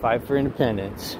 Fight for independence.